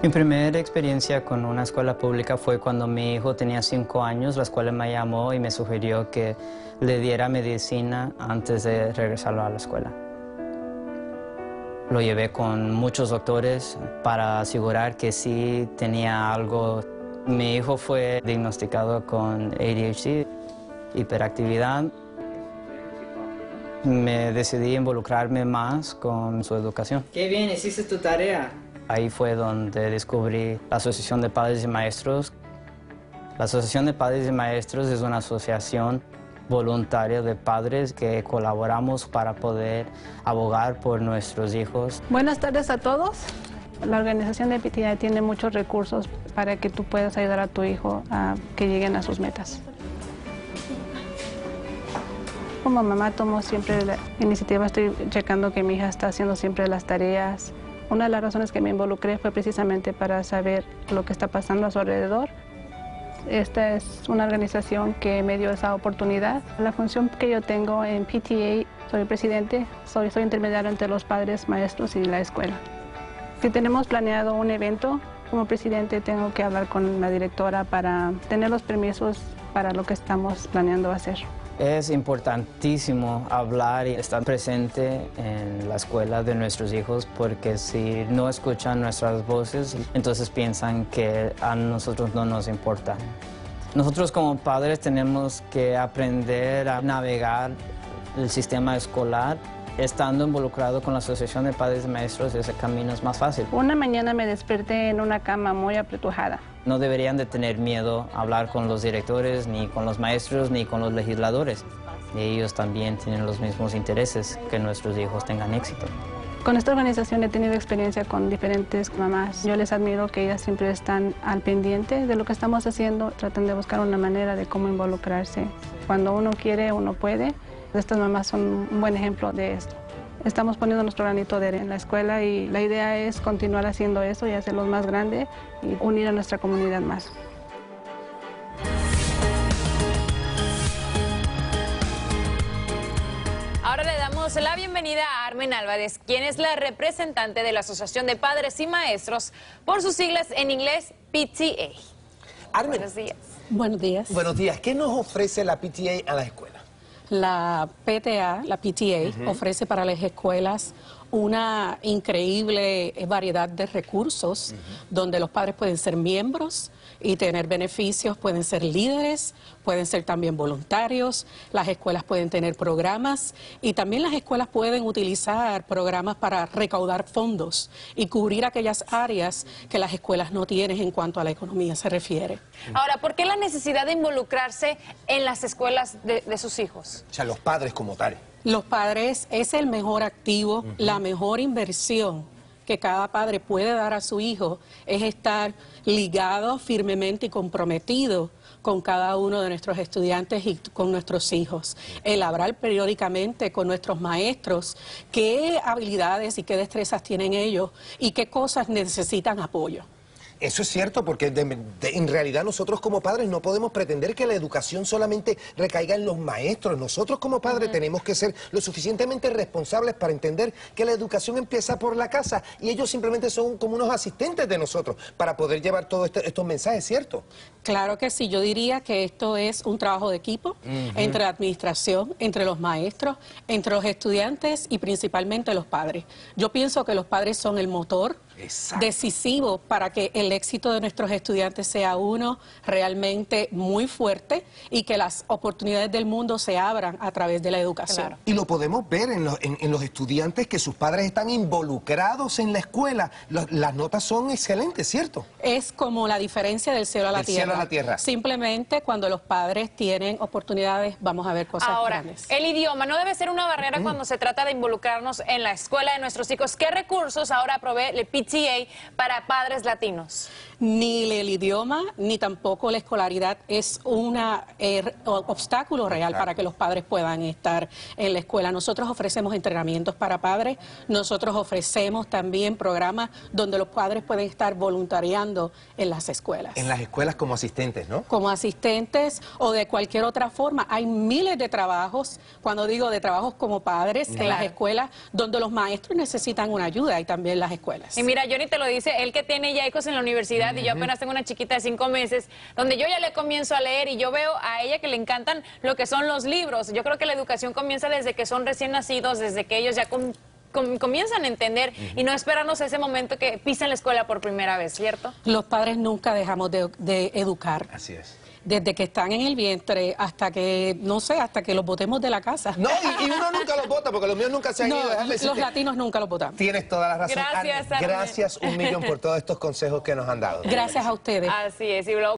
Mi primera experiencia con una escuela pública fue cuando mi hijo tenía cinco años. La escuela me llamó y me sugirió que le diera medicina antes de regresarlo a la escuela. Lo llevé con muchos doctores para asegurar que sí tenía algo. Mi hijo fue diagnosticado con ADHD, hiperactividad. Me decidí involucrarme más con su educación. Qué bien, hiciste tu tarea. Ahí fue donde descubrí la Asociación de Padres y Maestros. La Asociación de Padres y Maestros es una asociación voluntaria de padres que colaboramos para poder abogar por nuestros hijos. Buenas tardes a todos. La organización de PTA tiene muchos recursos para que tú puedas ayudar a tu hijo a que lleguen a sus metas. Como mamá tomo siempre la iniciativa, estoy checando que mi hija está haciendo siempre las tareas, una de las razones que me involucré fue precisamente para saber lo que está pasando a su alrededor. Esta es una organización que me dio esa oportunidad. La función que yo tengo en PTA, soy presidente, soy, soy intermediario entre los padres, maestros y la escuela. Si tenemos planeado un evento, como presidente tengo que hablar con la directora para tener los permisos para lo que estamos planeando hacer. Es importantísimo hablar y estar presente en la escuela de nuestros hijos porque si no escuchan nuestras voces, entonces piensan que a nosotros no nos importa. Nosotros como padres tenemos que aprender a navegar el sistema escolar estando involucrado con la Asociación de Padres y Maestros, ese camino es más fácil. Una mañana me desperté en una cama muy apretujada. No deberían de tener miedo a hablar con los directores, ni con los maestros, ni con los legisladores. Ellos también tienen los mismos intereses, que nuestros hijos tengan éxito. Con esta organización he tenido experiencia con diferentes mamás. Yo les admiro que ellas siempre están al pendiente de lo que estamos haciendo, tratan de buscar una manera de cómo involucrarse. Cuando uno quiere, uno puede. Estas mamás son un buen ejemplo de esto. Estamos poniendo nuestro granito de arena en la escuela y la idea es continuar haciendo eso y hacerlos más grande y unir a nuestra comunidad más. Damos la bienvenida a Armen Álvarez, quien es la representante de la Asociación de Padres y Maestros, por sus siglas en inglés PTA. Armen, Buenos días. Buenos días. buenos días. ¿Qué nos ofrece la PTA a la escuela? La PTA, la PTA, ofrece para las escuelas una increíble variedad de recursos donde los padres pueden ser miembros y tener beneficios, pueden ser líderes, pueden ser también voluntarios, las escuelas pueden tener programas y también las escuelas pueden utilizar programas para recaudar fondos y cubrir aquellas áreas que las escuelas no tienen en cuanto a la economía se refiere. Ahora, ¿por qué la necesidad de involucrarse en las escuelas de, de sus hijos? O sea, los padres como tal. Los padres es el mejor activo, la mejor inversión que cada padre puede dar a su hijo es estar ligado firmemente y comprometido con cada uno de nuestros estudiantes y con nuestros hijos. El hablar periódicamente con nuestros maestros qué habilidades y qué destrezas tienen ellos y qué cosas necesitan apoyo. Eso es cierto, porque de- de- en realidad nosotros como padres no podemos pretender que la educación solamente recaiga en los maestros. Nosotros como padres tenemos que ser lo suficientemente responsables para entender que la educación empieza por la casa y ellos simplemente son como unos asistentes de nosotros para poder llevar todos este- estos mensajes, ¿cierto? Claro que sí, yo diría que esto es un trabajo de equipo entre la administración, entre los maestros, entre los estudiantes y principalmente los padres. Yo pienso que los padres son el motor Exacto. decisivo para que el éxito de nuestros estudiantes sea uno realmente muy fuerte y que las oportunidades del mundo se abran a través de la educación. Y lo podemos ver en los, en- en los estudiantes que sus padres están involucrados en la escuela. Los- las notas son excelentes, ¿cierto? Es como la diferencia del cielo a la tierra. cielo a la tierra. Simplemente cuando los padres tienen oportunidades, vamos a ver cosas Ahora, grandes. el idioma no debe ser una barrera cuando se trata de involucrarnos en la escuela de nuestros hijos. ¿Qué recursos ahora provee el PTA para padres latinos? Ni el idioma, ni tampoco la escolaridad es un obstáculo real para que los padres puedan estar en la escuela. Nosotros ofrecemos entrenamientos para padres, nosotros ofrecemos también programas donde los padres pueden estar voluntariando en las escuelas. En las escuelas como asistentes, ¿no? Como asistentes o de cualquier otra forma. Hay miles de trabajos, cuando digo de trabajos como padres, en las escuelas donde los maestros necesitan una ayuda y también las escuelas. Y mira, Johnny te lo dice, él que tiene ya hijos en la universidad y yo apenas tengo una chiquita de cinco meses, donde yo ya le comienzo a leer y yo veo a ella que le encantan lo que son los libros. Yo creo que la educación comienza desde que son recién nacidos, desde que ellos ya comienzan a entender y no esperarnos ese momento que pisan la escuela por primera vez, ¿cierto? Los padres nunca dejamos de, de educar. Así es desde que están en el vientre hasta que, no sé, hasta que los botemos de la casa. No, y, uno nunca los vota, porque los míos nunca se han ido. los latinos nunca los votan. Tienes toda la razón. Gracias, Gracias un millón por todos estos consejos que nos han dado. Gracias a ustedes. Así es. Y